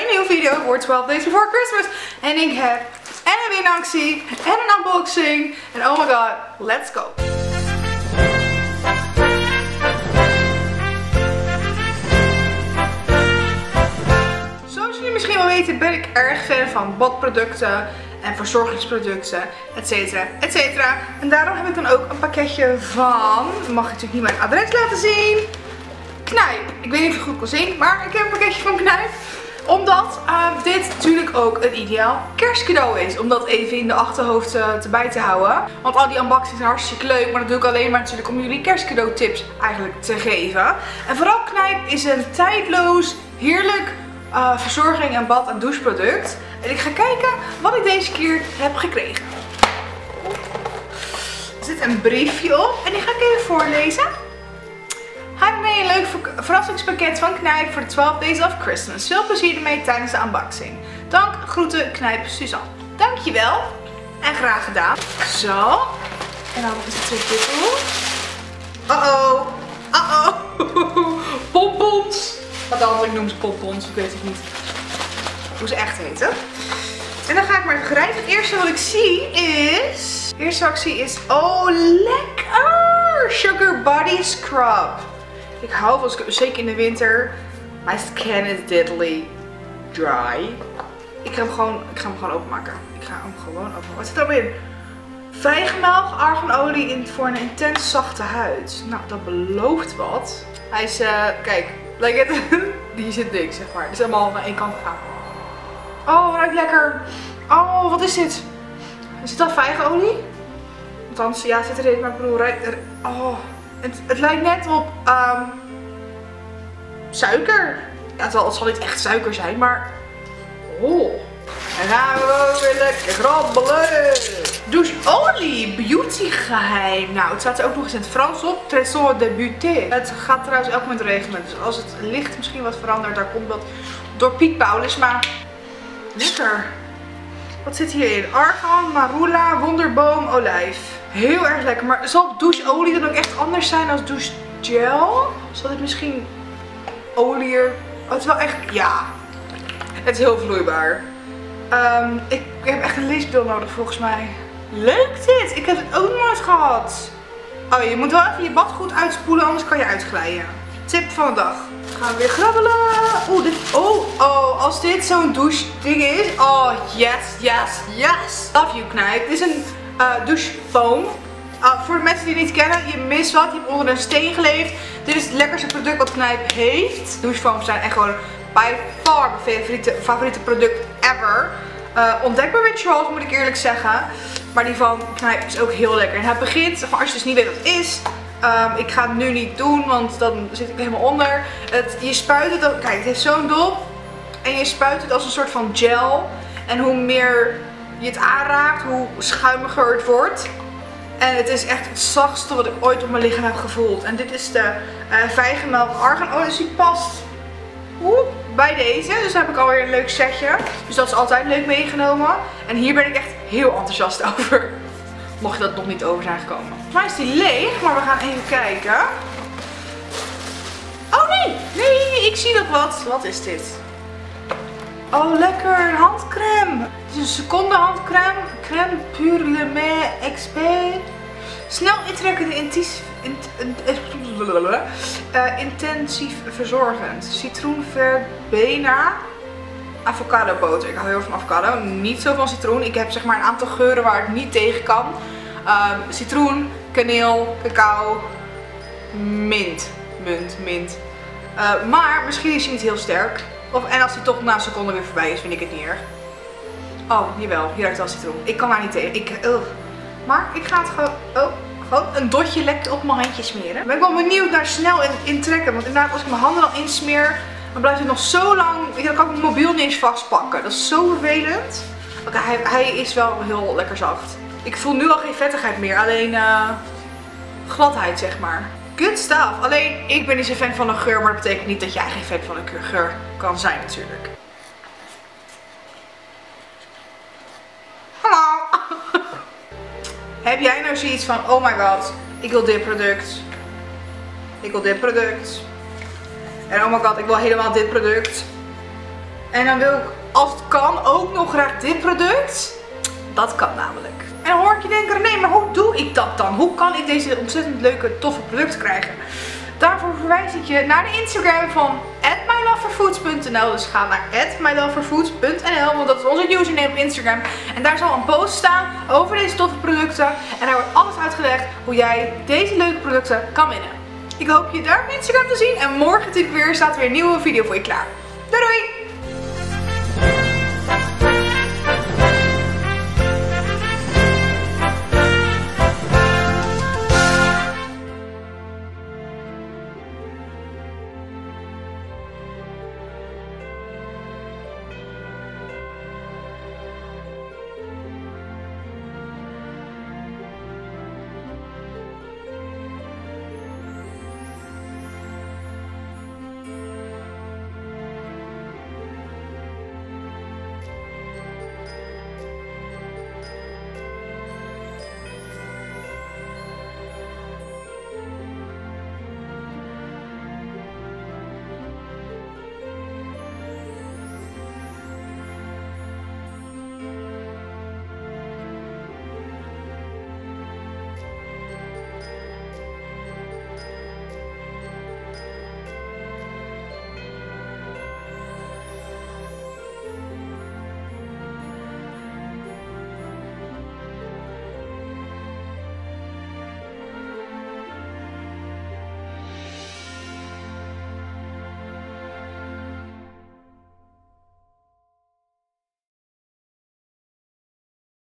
een nieuwe video voor 12 Days Before Christmas. En ik heb en een winactie en een unboxing. En oh my god, let's go. Zoals jullie misschien wel weten ben ik erg fan van badproducten en verzorgingsproducten, etcetera, etcetera. En daarom heb ik dan ook een pakketje van, mag ik natuurlijk niet mijn adres laten zien, Knijp. Ik weet niet of je goed kan zien, maar ik heb een pakketje van Knijp. Omdat uh, dit natuurlijk ook een ideaal kerstcadeau is. Om dat even in de achterhoofd uh, te bij te houden. Want al die unboxings zijn hartstikke leuk. Maar dat doe ik alleen maar natuurlijk om jullie kerstcadeau tips eigenlijk te geven. En vooral Knijp is een tijdloos, heerlijk uh, verzorging en bad- en doucheproduct. En ik ga kijken wat ik deze keer heb gekregen. Er zit een briefje op en die ga ik even voorlezen. Een leuk verrassingspakket van Knijp voor de 12 Days of Christmas. Veel plezier ermee tijdens de unboxing. Dank, groeten Knijp Suzanne. Dankjewel en graag gedaan. Zo. En dan is het dit Uh-oh. Uh-oh. Pompons. Wat anders, ik noem ze pompons, ik weet het niet. Hoe ze echt heten. En dan ga ik maar grijpen. Het eerste wat ik zie is... Eerste zie is... Oh, lekker! Sugar Body Scrub. Ik hou van zeker in de winter. My skin is deadly dry. Ik ga hem gewoon, ik ga hem gewoon openmaken. Ik ga hem gewoon openmaken. Wat zit er in? Vijgenmelk, arganolie in, voor een intens zachte huid. Nou, dat belooft wat. Hij is, uh, kijk, like it. die zit dik, zeg maar. Het is allemaal naar één kant gegaan. Oh, ruikt lekker. Oh, wat is dit? Is dit al vijgenolie? Althans, ja, zit erin, maar ik bedoel, ruikt er... Oh, het, het lijkt net op um, suiker. Ja, het, zal, het zal niet echt suiker zijn, maar... Oh. En gaan we weer lekker grabbelen. Doucheolie, beautygeheim. Nou, het staat er ook nog eens in het Frans op. Trésor de beauté. Het gaat trouwens elk moment regenen. Dus als het licht misschien wat verandert, daar komt dat door Piet Paulus. Maar lekker. Wat zit hierin? Argan, marula, wonderboom, olijf. Heel erg lekker. Maar zal doucheolie dan ook echt anders zijn dan douchegel? Zal dit misschien olier... Oh, het is wel echt... Ja. Het is heel vloeibaar. Um, ik heb echt een leesbril nodig volgens mij. Leuk dit. Ik heb het ook nooit gehad. Oh, je moet wel even je bad goed uitspoelen, anders kan je uitglijden. Tip van de dag. Gaan we weer grabbelen. Oeh, dit, oh, oh, als dit zo'n douche ding is. Oh, yes, yes, yes. Love you, knijp. Dit is een uh, douchefoam. Uh, voor de mensen die het niet kennen, je mist wat. Je hebt onder een steen geleefd. Dit is het lekkerste product wat Knijp heeft. Douchefoams zijn echt gewoon by far mijn favoriete, favoriete product ever. Uh, ontdekbaar met Charles, moet ik eerlijk zeggen. Maar die van Knijp is ook heel lekker. En het begint, als je dus niet weet wat het is, Um, ik ga het nu niet doen, want dan zit ik helemaal onder. Het, je spuit het, kijk het heeft zo'n dop. En je spuit het als een soort van gel. En hoe meer je het aanraakt, hoe schuimiger het wordt. En het is echt het zachtste wat ik ooit op mijn lichaam heb gevoeld. En dit is de uh, vijgenmelk argan. Oh, dus die past bij deze. Dus dan heb ik alweer een leuk setje. Dus dat is altijd leuk meegenomen. En hier ben ik echt heel enthousiast over. Mocht dat nog niet over zijn gekomen. Volgens is die leeg, maar we gaan even kijken. Oh nee, nee, ik zie nog wat. Wat is dit? Oh lekker, handcrème. Het is een seconde handcrème. Crème Pure Le Main Expert. Snel intrekkende intensief, int, uh, intensief verzorgend. Citroen verbena avocado boter. Ik hou heel van avocado. Niet zo van citroen. Ik heb zeg maar een aantal geuren waar ik niet tegen kan. Um, citroen, kaneel, cacao, mint. Munt, mint. Uh, maar misschien is hij niet heel sterk. Of, en als hij toch na een seconde weer voorbij is, vind ik het niet erg. Oh, jawel. Hier ruikt wel citroen. Ik kan daar niet tegen. Ik. Maar ik ga het gewoon... Oh, gewoon een dotje lekker op mijn handje smeren. Ben wel benieuwd naar snel in, intrekken. Want inderdaad, als ik mijn handen al insmeer, dan blijft het nog zo lang. Dan kan ik mijn mobiel niet eens vastpakken. Dat is zo vervelend. Oké, hij, hij, is wel heel lekker zacht. Ik voel nu al geen vettigheid meer. Alleen uh, gladheid, zeg maar. Good stuff. Alleen, ik ben niet zo fan van een geur. Maar dat betekent niet dat jij geen fan van een geur kan zijn natuurlijk. Hallo. Heb jij nou zoiets van, oh my god, ik wil dit product. Ik wil dit product. En oh my god, ik wil helemaal dit product. En dan wil ik, als het kan, ook nog graag dit product. Dat kan namelijk. Je denken, nee, maar hoe doe ik dat dan? Hoe kan ik deze ontzettend leuke, toffe producten krijgen? Daarvoor verwijs ik je naar de Instagram van myloverfoods.nl. Dus ga naar myloverfoods.nl, want dat is onze username op Instagram. En daar zal een post staan over deze toffe producten. En daar wordt alles uitgelegd hoe jij deze leuke producten kan winnen. Ik hoop je daar op Instagram te zien. En morgen natuurlijk weer staat er weer een nieuwe video voor je klaar.